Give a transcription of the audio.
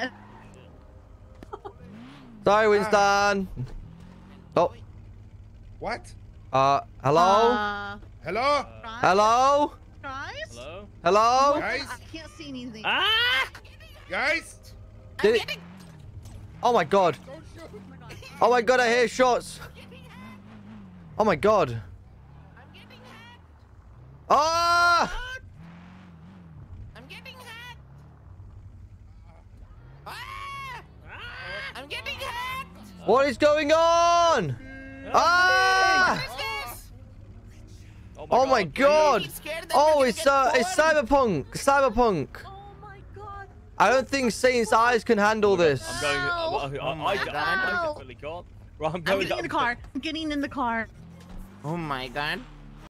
god. Sorry, Winston. Oh, What? uh, hello? Uh, Hello? guys? Hello? Guys? Hello? Hello? Guys? I can't see anything. Ah! Guys? Did it... Oh my god. Don't shoot. Oh my god, I hear shots. Oh my god. Ah! I'm getting hacked. Ah! I'm getting hacked. What is going on? Ah! What is this? Oh my god. I'm scared that Oh, it's uh, it's cyberpunk. Cyberpunk. oh my god. I don't think Saint's eyes can handle this. I'm going. I, I, Oh my I, God. I, I definitely can't. Right, I'm I'm going getting in the car. I'm getting in the car. Oh my god.